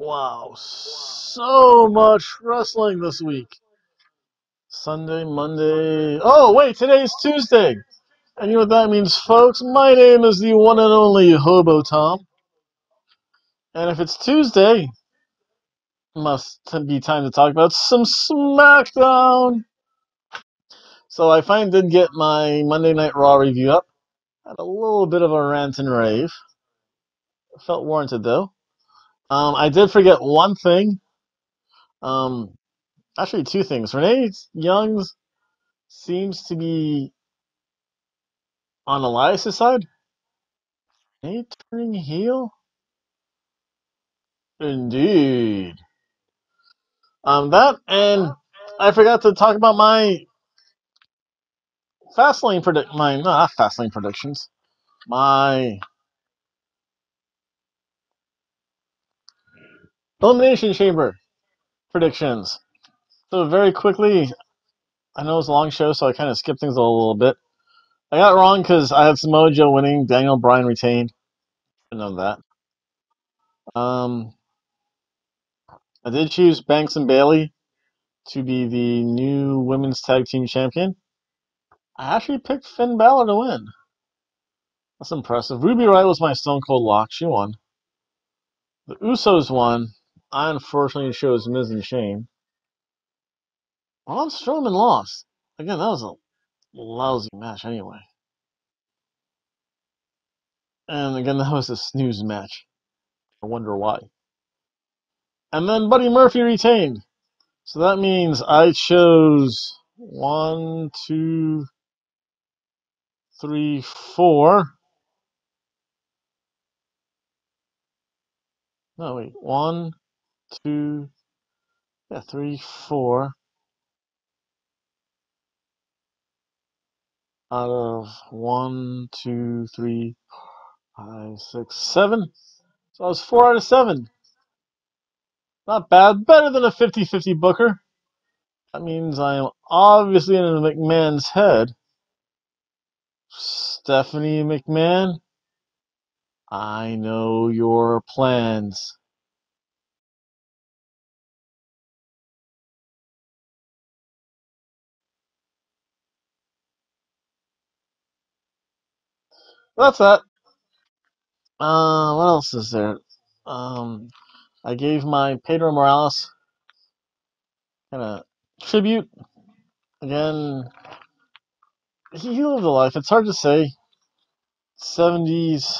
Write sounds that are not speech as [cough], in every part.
Wow, so much wrestling this week. Sunday, Monday. Oh, wait, today's Tuesday. And you know what that means, folks? My name is the one and only Hobo Tom. And if it's Tuesday, must be time to talk about some SmackDown. So I finally did get my Monday Night Raw review up. Had a little bit of a rant and rave. Felt warranted though. Um, I did forget one thing. Um, actually, two things. Renee Young's seems to be on Elias' side. Renee turning heel? Indeed. Um, that and I forgot to talk about my Fastlane predict my not Fastlane predictions. My Elimination Chamber predictions. So very quickly, I know it's a long show, so I kind of skipped things a little bit. I got wrong because I had Samoa Joe winning, Daniel Bryan retained. I know that. Um, I did choose Banks and Bailey to be the new women's tag team champion. I actually picked Finn Balor to win. That's impressive. Ruby Riott was my Stone Cold lock. She won. The Usos won. I unfortunately chose Miz and Shane. Braun Strowman lost. Again, that was a lousy match anyway. And again, that was a snooze match. I wonder why. And then Buddy Murphy retained. So that means I chose one, two, three, four. No, wait. One, two, yeah, three, four. Out of one, two, three, five, six, seven. So I was four out of seven. Not bad. Better than a 50 50 Booker. That means I am obviously in McMahon's head. Stephanie McMahon, I know your plans. That's that. Uh, what else is there? Um, I gave my Pedro Morales kind of tribute. Again, he lived a life. It's hard to say. 70s,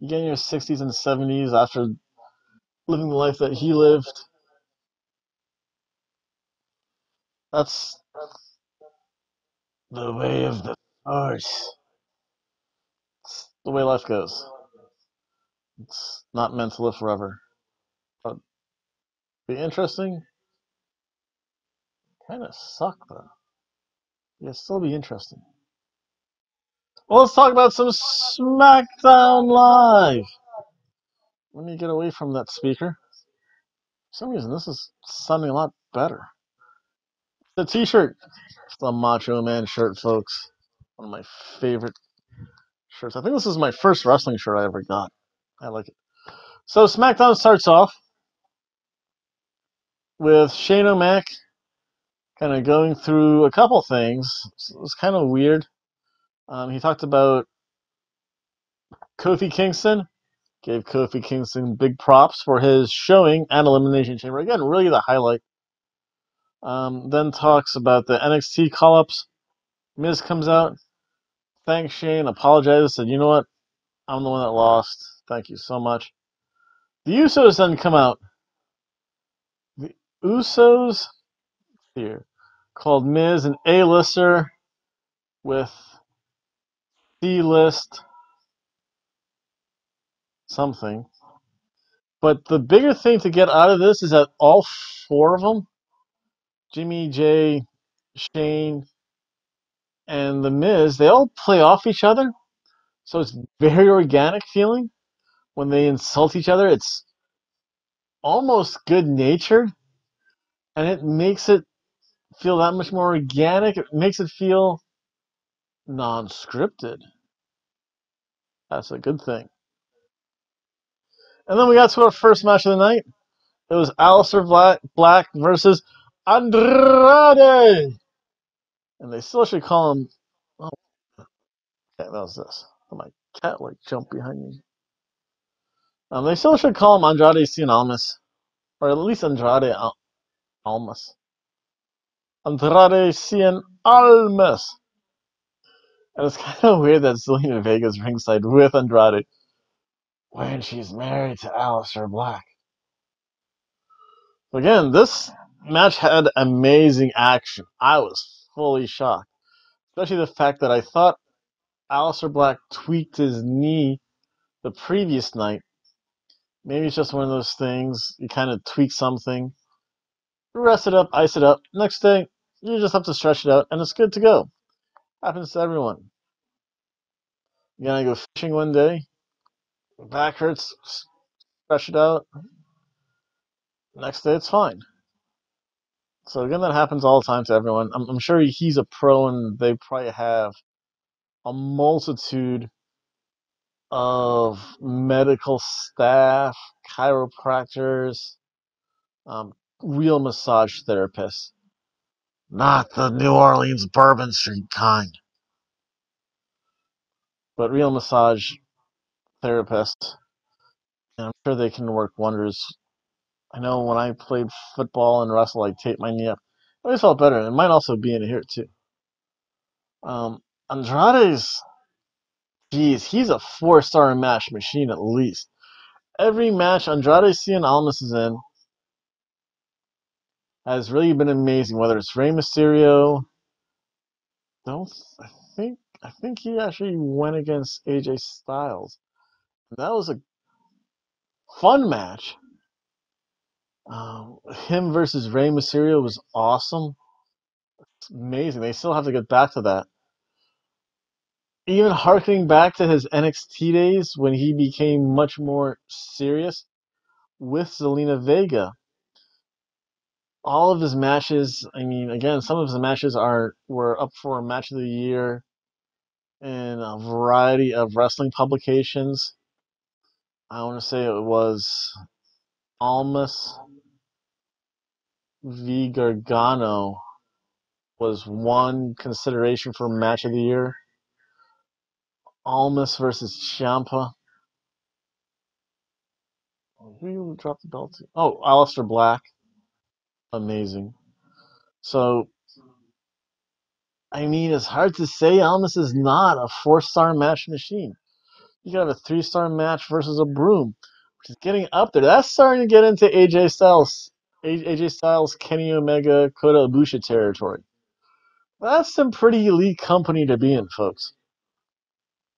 you get in your 60s and 70s after living the life that he lived. That's the way of the force. The way life goes. It's not meant to live forever. But be interesting. Kind of suck though. Yeah, still be interesting. Well, let's talk about some SmackDown Live. Let me get away from that speaker. For some reason, this is sounding a lot better. The T-shirt. It's the Macho Man shirt, folks. One of my favorite shirts. I think this is my first wrestling shirt I ever got. I like it. So SmackDown starts off with Shane O'Mac kind of going through a couple things. It was kind of weird. Um, he talked about Kofi Kingston, gave Kofi Kingston big props for his showing at Elimination Chamber. Again, really the highlight. Um, then talks about the NXT call ups. Miz comes out, thanks Shane, apologizes, said, you know what? I'm the one that lost. Thank you so much. The Usos then come out. The Usos here called Miz an A-lister with C-list something. But the bigger thing to get out of this is that all four of them, Jimmy, Jay, Shane, and The Miz, they all play off each other. So it's very organic feeling. When they insult each other, it's almost good natured. And it makes it feel that much more organic. It makes it feel non scripted. That's a good thing. And then we got to our first match of the night. It was Black, Black versus Andrade. And they still should call him. Oh, that was this. Oh, my cat like jumped behind me. Um, they still should call him Andrade Cien Almas, or at least Andrade Al- Almas. Andrade Cien Almas. And it's [laughs] kind of weird that Zelina Vega's ringside with Andrade when she's married to Aleister Black. Again, this match had amazing action. I was fully shocked. Especially the fact that I thought Aleister Black tweaked his knee the previous night. Maybe it's just one of those things. You kind of tweak something, rest it up, ice it up. Next day, you just have to stretch it out, and it's good to go. Happens to everyone. You're gonna go fishing one day, back hurts, stretch it out. Next day, it's fine. So again, that happens all the time to everyone. I'm, I'm sure he's a pro, and they probably have a multitude of medical staff, chiropractors, um, real massage therapists, not the New Orleans Bourbon Street kind, but real massage therapists. And I'm sure they can work wonders. I know when I played football and wrestle, I taped my knee up. I always felt better. It might also be in here too. Um, Andrade's, geez, he's a four-star match machine at least. Every match Andrade Cien Almas is in has really been amazing. Whether it's Rey Mysterio, don't I think I think he actually went against AJ Styles. That was a fun match. Um, him versus Rey Mysterio was awesome. It's amazing. They still have to get back to that. Even harkening back to his NXT days when he became much more serious with Zelina Vega. All of his matches, I mean, again, some of his matches are were up for match of the year in a variety of wrestling publications. I want to say it was Almas v Gargano was one consideration for match of the year. Almas versus Ciampa. Who dropped the belt? To? Oh, Aleister Black. Amazing. So, I mean, it's hard to say Almas is not a four-star match machine. You got a three-star match versus a broom, which is getting up there. That's starting to get into AJ Styles, AJ Styles, Kenny Omega, Kota Ibushi territory. That's some pretty elite company to be in, folks.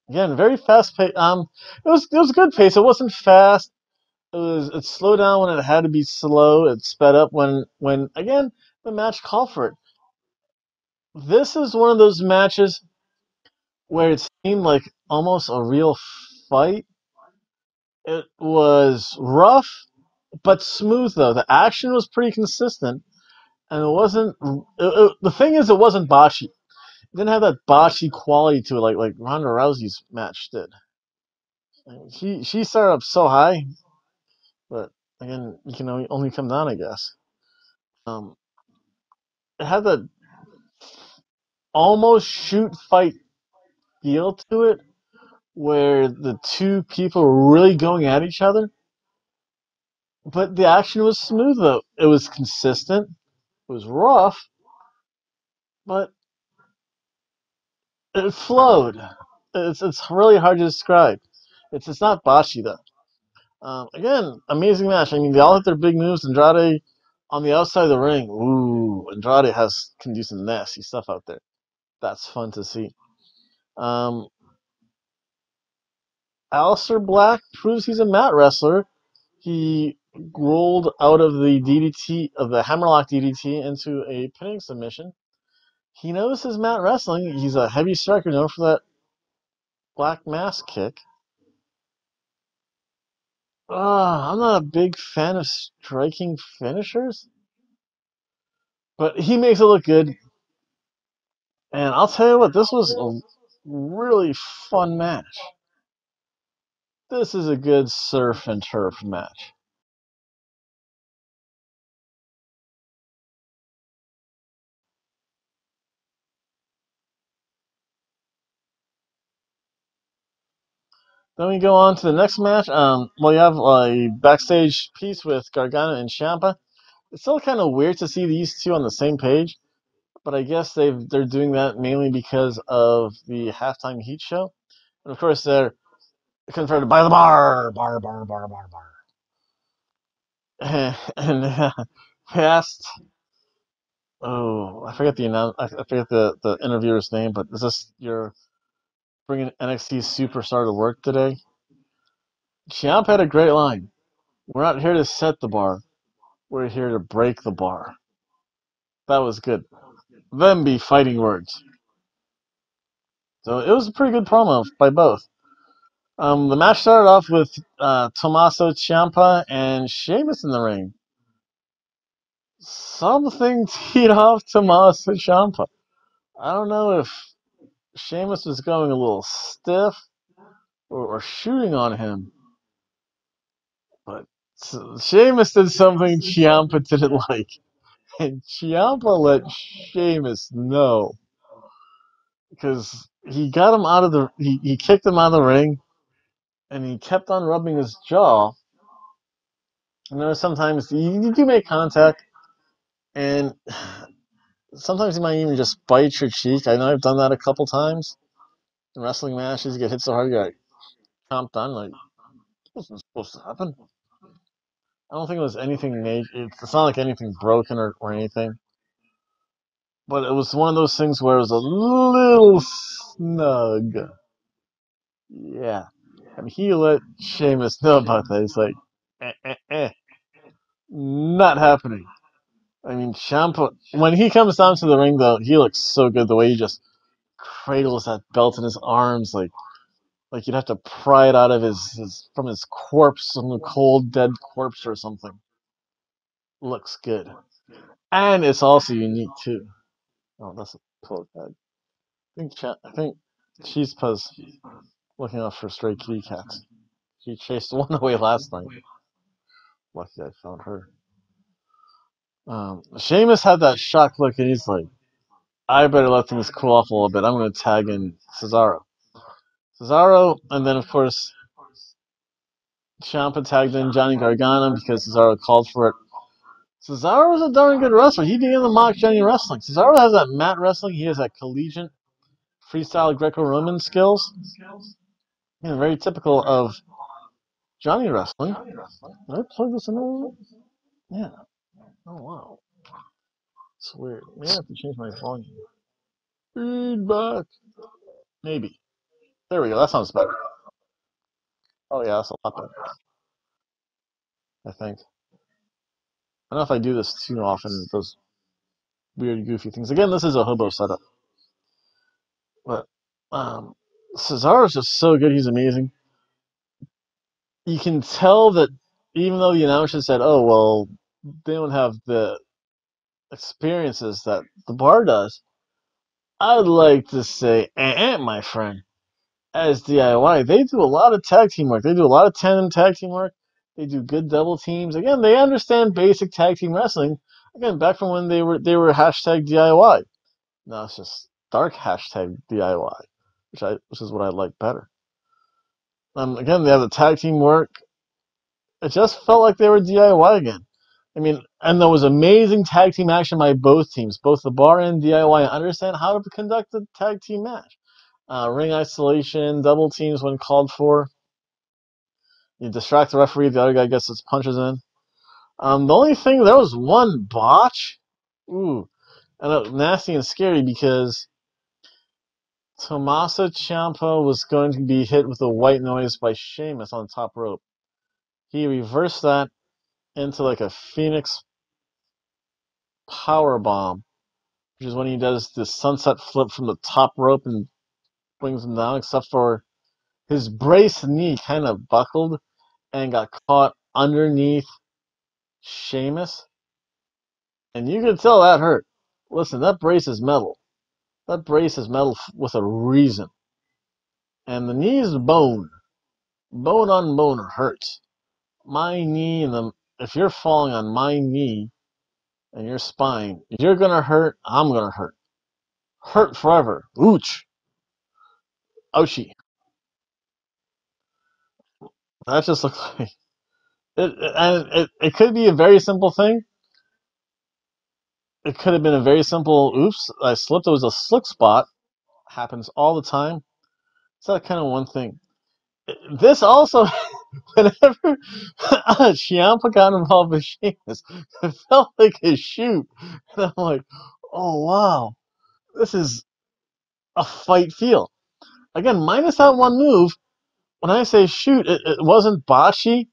Again, very fast pace. Um, it was it was a good pace. It wasn't fast. It was it slowed down when it had to be slow. It sped up when when again the match called for it. This is one of those matches where it seemed like almost a real fight. It was rough but smooth though. The action was pretty consistent, and it wasn't. It, it, the thing is, it wasn't botchy. It didn't have that botchy quality to it like like Ronda Rousey's match did. She she started up so high, but again, you can only, only come down, I guess. Um, it had that almost shoot fight feel to it, where the two people were really going at each other. But the action was smooth though. It was consistent. It was rough, but it flowed. It's it's really hard to describe. It's it's not botchy though. Um, again, amazing match. I mean, they all hit their big moves. Andrade on the outside of the ring. Ooh, Andrade has can do some nasty stuff out there. That's fun to see. Um, Aleister Black proves he's a mat wrestler. He rolled out of the DDT of the hammerlock DDT into a pinning submission. He knows his mat wrestling. He's a heavy striker known for that black mass kick. Uh, I'm not a big fan of striking finishers, but he makes it look good. And I'll tell you what, this was a really fun match. This is a good surf and turf match. Then we go on to the next match. Um, well, you have a backstage piece with Gargano and Ciampa. It's still kind of weird to see these two on the same page, but I guess they they're doing that mainly because of the halftime Heat show, and of course they're confronted by the bar, bar, bar, bar, bar, bar, [laughs] and uh, past. Oh, I forget the. I forget the the interviewer's name, but is this your bringing NXT superstar to work today? Ciampa had a great line. We're not here to set the bar. We're here to break the bar. That was good. Them be fighting words. So it was a pretty good promo by both. Um, the match started off with uh, Tommaso Ciampa and Sheamus in the ring. Something [laughs] teed off Tommaso Ciampa. I don't know if Sheamus was going a little stiff or, or shooting on him, but Sheamus did something Ciampa didn't [laughs] like, and Ciampa let Sheamus know. Because he got him out of the he, he kicked him out of the ring, and he kept on rubbing his jaw. And there sometimes you, you do make contact, and [sighs] sometimes you might even just bite your cheek. I know I've done that a couple times in wrestling matches. You get hit so hard, you get chomped on. Like, this wasn't supposed to happen. I don't think it was anything major. It's not like anything broken or, or anything. But it was one of those things where it was a little snug. Yeah. And he let Sheamus know about that. He's like, eh, eh, eh. Not happening. I mean, Ciampa, when he comes down to the ring, though, he looks so good. The way he just cradles that belt in his arms, like like you'd have to pry it out of his, his from his corpse, from the cold dead corpse or something. Looks good, and it's also unique too. Oh, that's a cool tag. I think Ch- I think Chispa's looking out for stray kitty cats. She chased [laughs] one away last night. Lucky I found her. Um, Sheamus had that shock look, and he's like, I better let things cool off a little bit. I'm going to tag in Cesaro. Cesaro, and then, of course, Ciampa tagged in Johnny Gargano because Cesaro called for it. Cesaro is a darn good wrestler. He began the mock Johnny wrestling. Cesaro has that mat wrestling. He has that collegiate freestyle Greco-Roman skills. Yeah, very typical of Johnny wrestling. Did I plug this in? Yeah. Oh wow. It's weird. Maybe I have to change my volume. Feedback. Maybe. There we go. That sounds better. Oh yeah, that's a lot better. I think. I don't know if I do this too often, those weird, goofy things. Again, this is a hobo setup. But um, Cesaro's just so good. He's amazing. You can tell that even though the announcer said, oh, well, they don't have the experiences that the bar does, I'd like to say, eh, eh, my friend, as DIY, they do a lot of tag team work. They do a lot of tandem tag team work. They do good double teams. Again, they understand basic tag team wrestling. Again, back from when they were they were hashtag DIY. Now it's just dark hashtag DIY, which I which is what I like better. Um, again, they have the tag team work. It just felt like they were DIY again. I mean, and there was amazing tag team action by both teams, both the bar and DIY. Understand how to conduct a tag team match. Uh, ring isolation, double teams when called for. You distract the referee, the other guy gets his punches in. Um, the only thing, there was one botch. Ooh. And it was nasty and scary because Tommaso Ciampa was going to be hit with a white noise by Sheamus on top rope. He reversed that into like a Phoenix power bomb, which is when he does the sunset flip from the top rope and brings him down, except for his brace knee kind of buckled and got caught underneath Sheamus. And you can tell that hurt. Listen, that brace is metal. That brace is metal with a reason. And the knee is bone. bone on bone hurt. My knee and the if you're falling on my knee and your spine, you're gonna hurt. I'm gonna hurt. Hurt forever. Ooch. Ouchie. That just [laughs] looks like it, and it, it could be a very simple thing. It could have been a very simple. Oops, I slipped. It was a slick spot. Happens all the time. It's that kind of one thing. This also, [laughs] whenever [laughs] Ciampa got involved with Sheamus, [laughs] it felt like a shoot. And I'm like, oh wow, this is a fight feel. Again, minus that one move. When I say shoot, it, it wasn't botchy.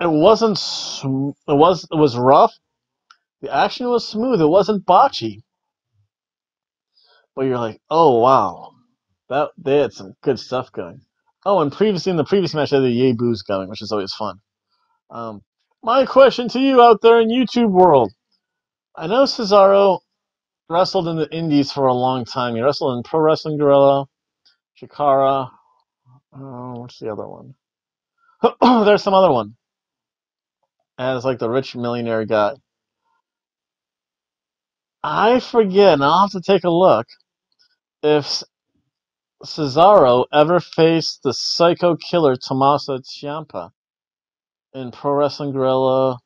It wasn't. It was. It was rough. The action was smooth. It wasn't botchy. But you're like, oh wow, that they had some good stuff going. Oh, and previously in the previous match, they had the Yay Boos going, which is always fun. Um, my question to you out there in YouTube world: I know Cesaro wrestled in the Indies for a long time. He wrestled in Pro Wrestling Guerrilla, Chikara. Oh, what's the other one? [clears throat] There's some other one. As like the rich millionaire guy. I forget, and I'll have to take a look if Cesaro ever faced the psycho killer Tommaso Ciampa in Pro Wrestling Guerrilla,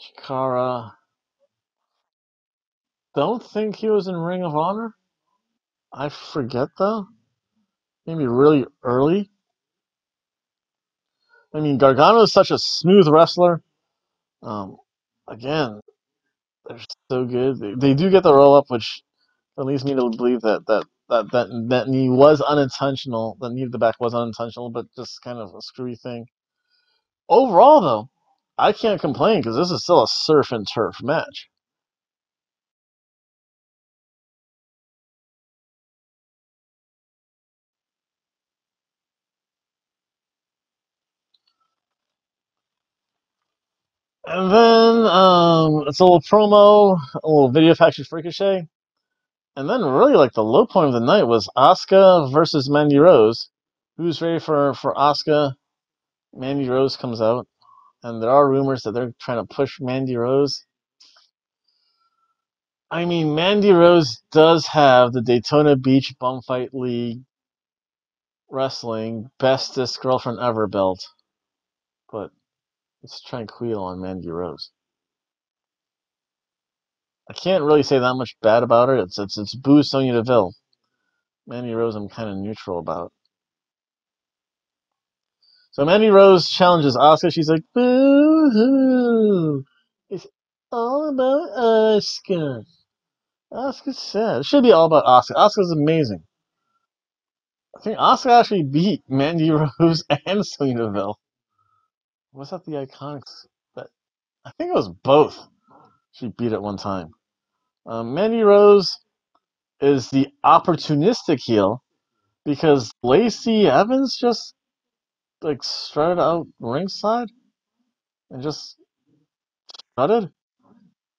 Chikara. Don't think he was in Ring of Honor. I forget though. Maybe really early. I mean, Gargano is such a smooth wrestler. Um, again, they're so good. They, they do get the roll up, which leads me to believe that that that that that knee was unintentional. The knee to the back was unintentional, but just kind of a screwy thing. Overall, though, I can't complain because this is still a surf and turf match. And then um, it's a little promo, a little video factory freakishay. And then really like the low point of the night was Asuka versus Mandy Rose. Who's ready for for Asuka? Mandy Rose comes out, and there are rumors that they're trying to push Mandy Rose. I mean, Mandy Rose does have the Daytona Beach Bumfight League Wrestling Bestest Girlfriend Ever belt, but it's tranquil on Mandy Rose. I can't really say that much bad about her. It's it's it's Boo Sonya Deville. Mandy Rose, I'm kind of neutral about. So Mandy Rose challenges Asuka. She's like, boo hoo. It's all about Asuka. Asuka's sad. It should be all about Asuka. Asuka's amazing. I think Asuka actually beat [laughs] Mandy Rose [laughs] and Sonya Deville. Was that the Iconics? That I think it was both. She beat at one time. Um, Mandy Rose is the opportunistic heel because Lacey Evans just like strutted out ringside and just strutted,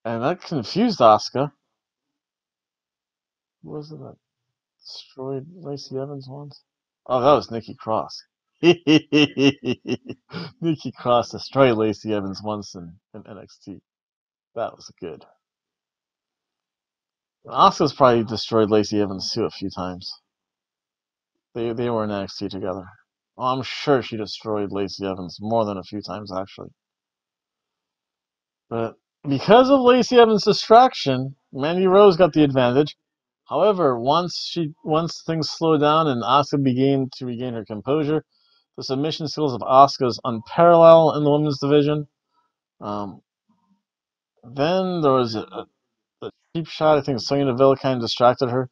and that confused. Who was it that destroyed Lacey Evans once? Oh, that was Nikki Cross. [laughs] Nikki Cross destroyed Lacey Evans once in, in NXT. That was good. Asuka's probably destroyed Lacey Evans too a few times. They they were in NXT together. Oh, I'm sure she destroyed Lacey Evans more than a few times actually. But because of Lacey Evans' distraction, Mandy Rose got the advantage. However, once she once things slowed down and Asuka began to regain her composure, the submission skills of is unparalleled in the women's division. Um, then there was a, a, cheap shot. I think Sonya Deville kind of distracted her.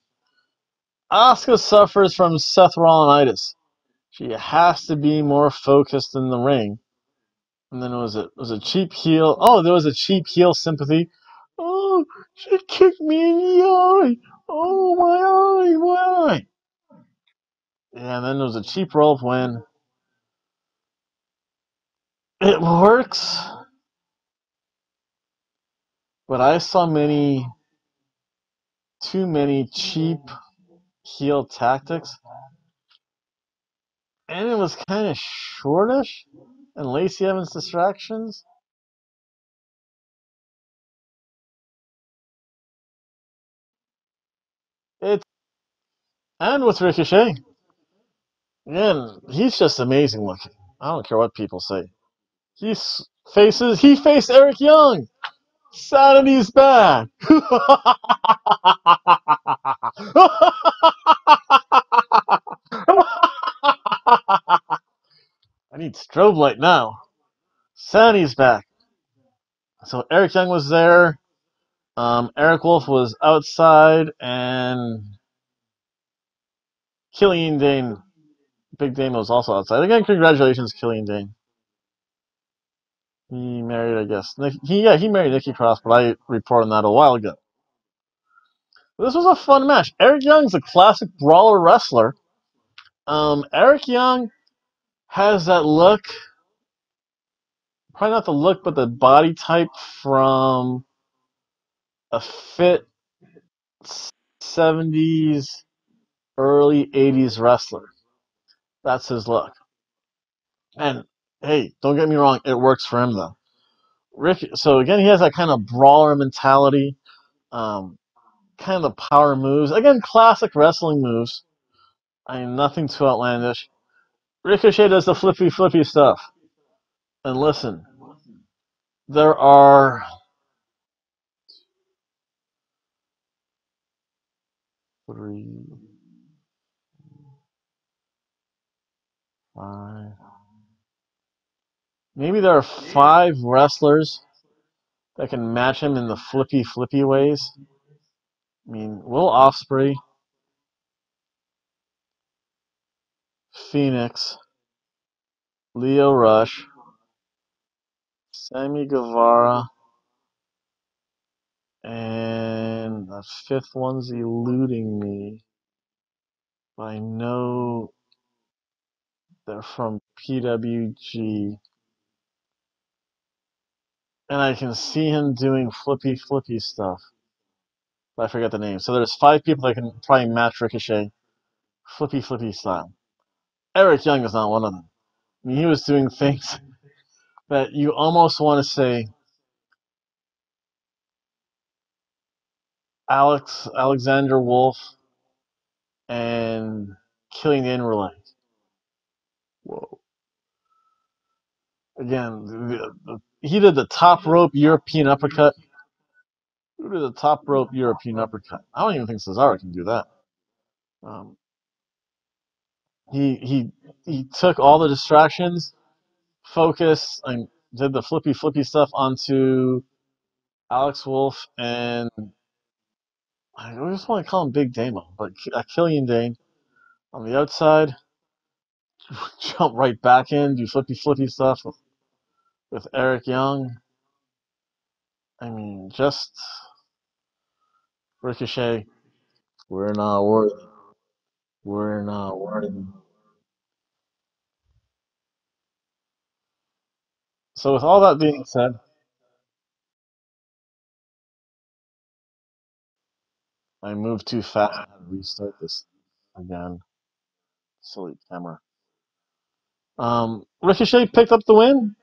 Asuka suffers from Seth Rollinitis. She has to be more focused in the ring. And then it was a it was a cheap heel. Oh, there was a cheap heel sympathy. Oh, she kicked me in the eye. Oh my eye, my eye. Yeah, and then there was a cheap rope win. It works, but I saw many, too many cheap heel tactics. and it was kind of shortish, and Lacey Evans distractions. It's and with Ricochet, again, he's just amazing looking. I don't care what people say. He faces he faced Eric Young. Sanity's back. [laughs] I need strobe light now. Sanity's back. So Eric Young was there. Um, Eric Wolf was outside, and Killian Dain, Big Dane was also outside. Again, congratulations, Killian Dain. He married, I guess. He yeah, he married Nikki Cross, but I reported that a while ago. This was a fun match. Eric Young's a classic brawler wrestler. Um, Eric Young has that look, probably not the look, but the body type from a fit 70s, early 80s wrestler. That's his look. And hey, don't get me wrong, it works for him though. Rick, so again, he has that kind of brawler mentality, um, kind of power moves. Again, classic wrestling moves. I mean, nothing too outlandish. Ricochet does the flippy flippy stuff. And listen, there are three, five. Maybe there are five wrestlers that can match him in the flippy flippy ways. I mean, Will Ospreay, Phoenix, Lio Rush, Sammy Guevara, and the fifth one's eluding me. But I know they're from PWG. And I can see him doing flippy flippy stuff. I forget the name. So there's five people that can probably match Ricochet flippy flippy style. Eric Young is not one of them. I mean, he was doing things [laughs] that you almost want to say Alex Alexander Wolf and Killian Dain were whoa. Again, the, the, he did the top rope European uppercut. Who did the top rope European uppercut? I don't even think Cesaro can do that. Um, he he he took all the distractions, focus, and did the flippy flippy stuff onto Alex Wolf and I just want to call him Big Damo, but uh, Killian Dain on the outside, [laughs] jump right back in, do flippy flippy stuff with, with Eric Young. I mean, just Ricochet. We're not worthy. We're not worthy. So, with all that being said, I moved too fast. To restart this again. Silly camera. Um, Ricochet picked up the win.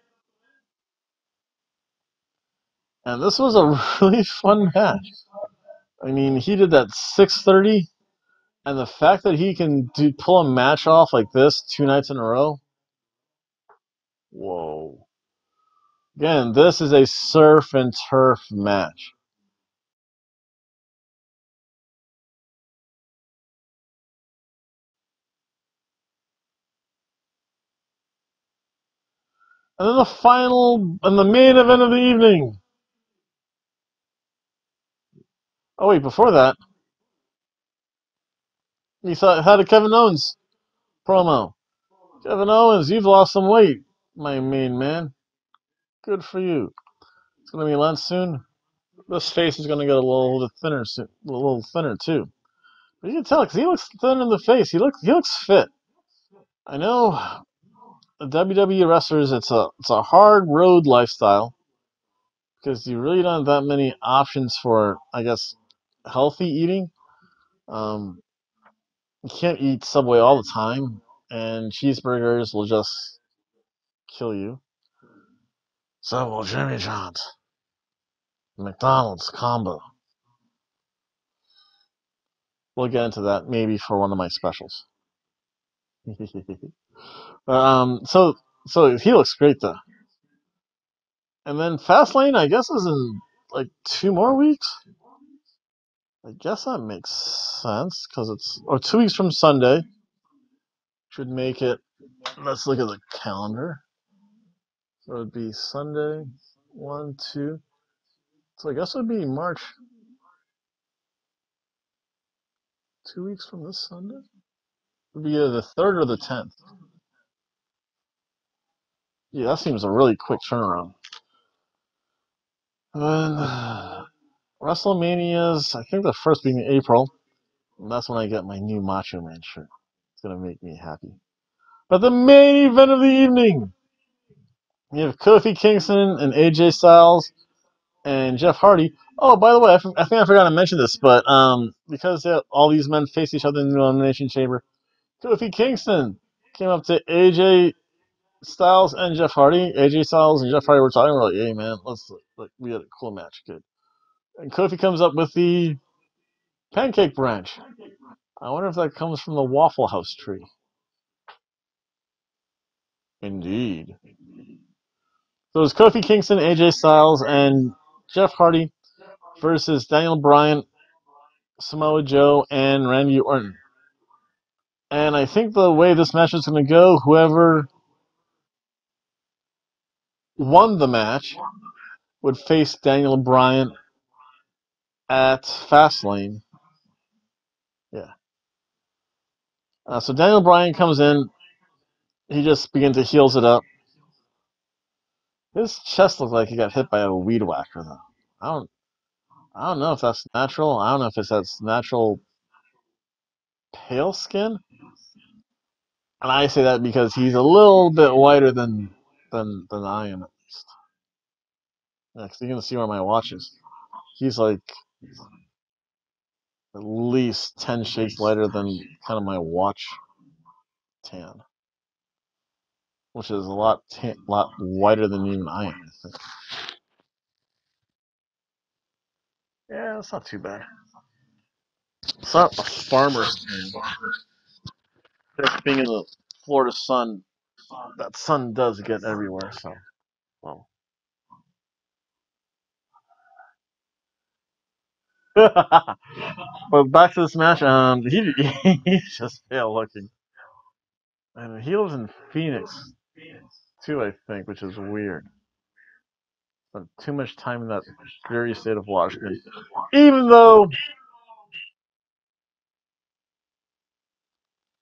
And this was a [laughs] really fun match. I mean, he did that 630, and the fact that he can do pull a match off like this two nights in a row. Whoa. Again, this is a surf and turf match. And then the final and the main event of the evening. Oh wait, before that, you thought had a Kevin Owens promo. Kevin Owens, you've lost some weight, my main man. Good for you. It's gonna be lunch soon. This face is gonna get a little thinner soon, a little thinner too. But you can tell because he looks thin in the face. He looks he looks fit. I know the WWE wrestlers. It's a it's a hard road lifestyle because you really don't have that many options for I guess healthy eating. Um, you can't eat Subway all the time, and cheeseburgers will just kill you. So will Jimmy John's. McDonald's combo. We'll get into that maybe for one of my specials. [laughs] um, so so he looks great though. And then Fastlane, I guess, is in like two more weeks. I guess that makes sense because it's or two weeks from Sunday should make it. Let's look at the calendar. So it'd be Sunday, one, two. So I guess it would be March. Two weeks from this Sunday. It would be either the third or the tenth. Yeah, that seems a really quick turnaround. [sighs] And WrestleMania's, I think the first being April. And that's when I get my new Macho Man shirt. It's gonna make me happy. But the main event of the evening, you have Kofi Kingston and AJ Styles and Jeff Hardy. Oh, by the way, I, think I forgot to mention this, but um, because all these men face each other in the Elimination Chamber, Kofi Kingston came up to AJ Styles and Jeff Hardy. AJ Styles and Jeff Hardy were talking. We're like, "Hey, man, let's like we had a cool match, good." And Kofi comes up with the pancake branch. I wonder if that comes from the Waffle House tree. Indeed. So it was Kofi Kingston, AJ Styles, and Jeff Hardy versus Daniel Bryan, Samoa Joe, and Randy Orton. And I think the way this match is going to go, whoever won the match would face Daniel Bryan at Fastlane. Yeah. Uh, so Daniel Bryan comes in. He just begins to heals it up. His chest looks like he got hit by a weed whacker, though. I don't, I don't know if that's natural. I don't know if it's that's natural pale skin. And I say that because he's a little bit whiter than than than I am at least. Yeah, you can see where my watch is. He's like at least ten shades lighter than kind of my watch tan, which is a lot tan, lot whiter than even I am. I think. Yeah, that's not too bad. It's not a farmer's tan. Just being in the Florida sun, that sun does get everywhere. So, well. But back to this match. Um, he [laughs] he's just pale looking, and he lives in Phoenix too, I think, which is weird. Spent too much time in that very state of Washington, even though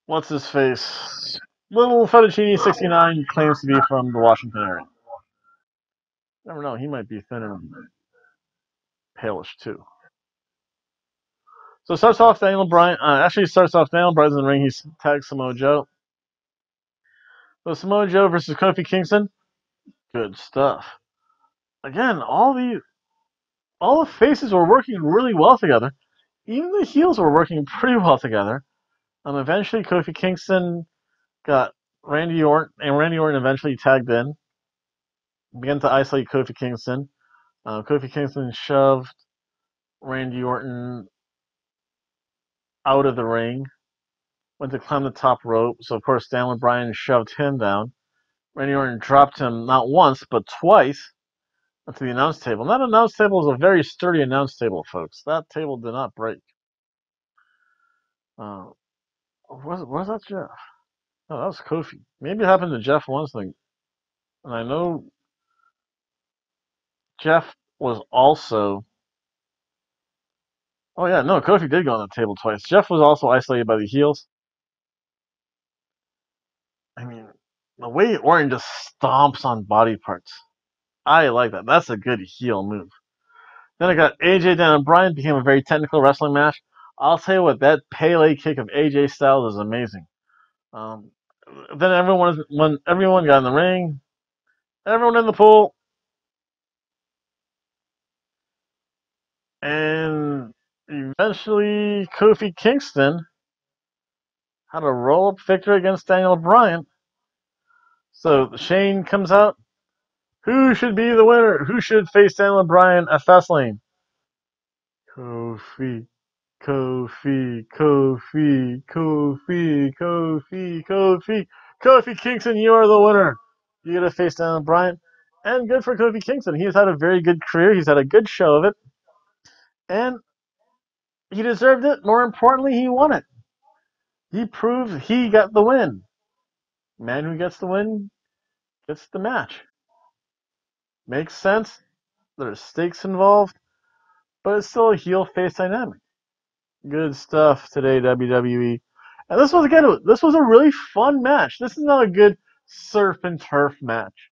what's his face, little Fettuccine sixty nine claims to be from the Washington area. Never know, he might be thin and palish too. So it starts off Daniel Bryan. Uh, actually, starts off Daniel Bryan's in the ring. He's tagged Samoa Joe. So Samoa Joe versus Kofi Kingston. Good stuff. Again, all the all the faces were working really well together. Even the heels were working pretty well together. Um, eventually, Kofi Kingston got Randy Orton, and Randy Orton eventually tagged in. Began to isolate Kofi Kingston. Uh, Kofi Kingston shoved Randy Orton out of the ring. Went to climb the top rope. So of course, Daniel Bryan shoved him down. Randy Orton dropped him not once but twice onto the announce table. And that announce table is a very sturdy announce table, folks. That table did not break. Uh, where's, where's that Jeff? Oh, that was Kofi. Maybe it happened to Jeff once. Thing, and I know Jeff was also. Oh yeah, no, Kofi did go on the table twice. Jeff was also isolated by the heels. I mean, the way Orton just stomps on body parts. I like that. That's a good heel move. Then I got AJ down and Bryan became a very technical wrestling match. I'll tell you what, that Pele kick of AJ Styles is amazing. Um, then everyone when everyone got in the ring, everyone in the pool, and eventually Kofi Kingston had a roll up victory against Daniel Bryan. So Shane comes out. Who should be the winner? Who should face Daniel Bryan at Fastlane? Kofi, Kofi, Kofi, Kofi, Kofi, Kofi, Kofi Kingston, you are the winner. You got to face Daniel Bryan. And good for Kofi Kingston. He has had a very good career. He's had a good show of it. And he deserved it. More importantly, he won it. He proved he got the win. Man who gets the win gets the match. Makes sense. There's stakes involved, but it's still a heel face dynamic. Good stuff today, WWE. And this was again, this was a really fun match. This is not a good surf and turf match.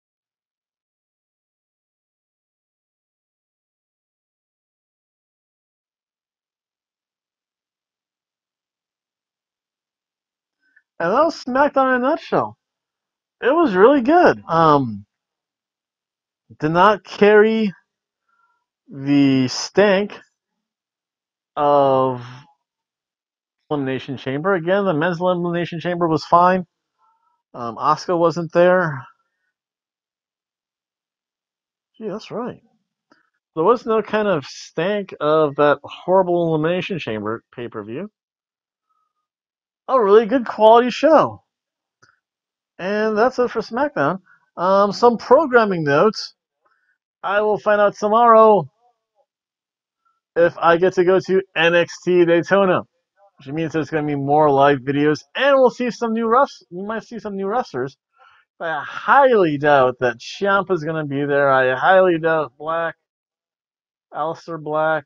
And that was SmackDown in a nutshell. It was really good. Um, did not carry the stank of Elimination Chamber. Again, the men's Elimination Chamber was fine. Um, Asuka wasn't there. Gee, that's right. There was no kind of stank of that horrible Elimination Chamber pay per view. A really good quality show. And that's it for SmackDown. Um, some programming notes. I will find out tomorrow if I get to go to NXT Daytona, which means there's going to be more live videos, and we'll see some new wrestlers. We might see some new wrestlers. I highly doubt that Ciampa is going to be there. I highly doubt Black, Aleister Black,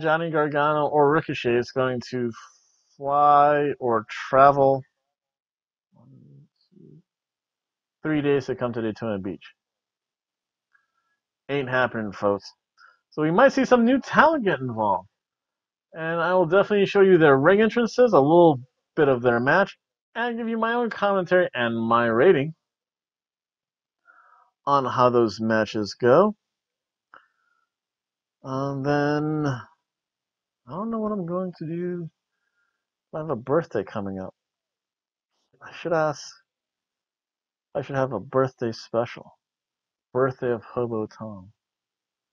Johnny Gargano, or Ricochet is going to fly or travel three days to come to Daytona Beach. Ain't happening, folks. So we might see some new talent get involved. And I will definitely show you their ring entrances, a little bit of their match, and give you my own commentary and my rating on how those matches go. And then I don't know what I'm going to do. I have a birthday coming up. I should ask. I should have a birthday special. Birthday of Hobo Tom.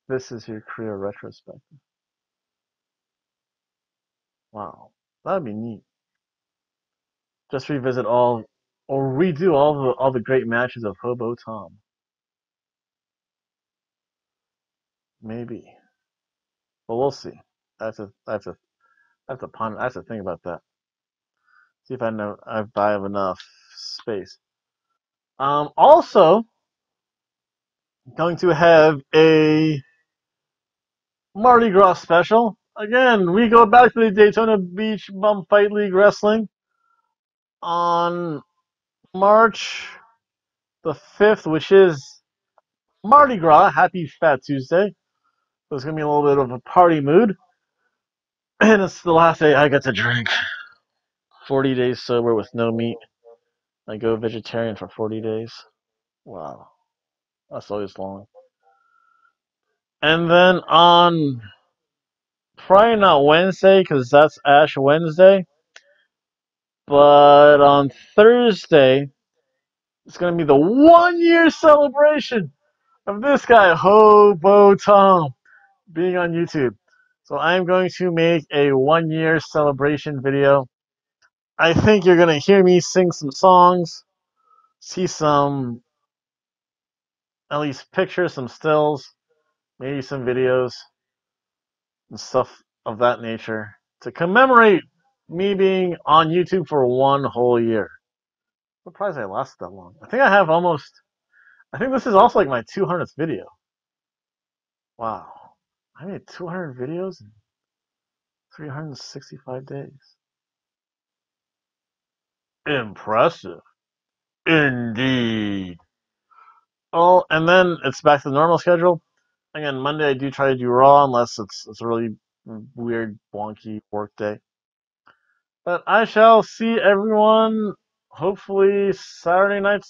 This is your career retrospective. Wow, that'd be neat. Just revisit all or redo all the all the great matches of Hobo Tom. Maybe. But we'll see. That's a I have to ponder I have to think about that. See if I know if I have enough space. Um also going to have a Mardi Gras special. Again, we go back to the Daytona Beach Bum Fight League Wrestling on March the 5th, which is Mardi Gras. Happy Fat Tuesday. So it's going to be a little bit of a party mood. [clears throat] And it's the last day I get to drink. 40 days sober with no meat. I go vegetarian for 40 days. Wow. That's always long. And then on probably not Wednesday because that's Ash Wednesday, but on Thursday it's going to be the one year celebration of this guy Hobo Tom being on YouTube. So I'm going to make a one year celebration video. I think you're going to hear me sing some songs, see some at least pictures, some stills maybe some videos and stuff of that nature to commemorate me being on YouTube for one whole year. I'm surprised I lasted that long. I think I have almost. I think this is also like my 200th video. Wow. I made 200 videos in 365 days. Impressive. Indeed. Oh, and then it's back to the normal schedule again, Monday I do try to do Raw unless it's it's a really weird, wonky work day. But I shall see everyone hopefully Saturday night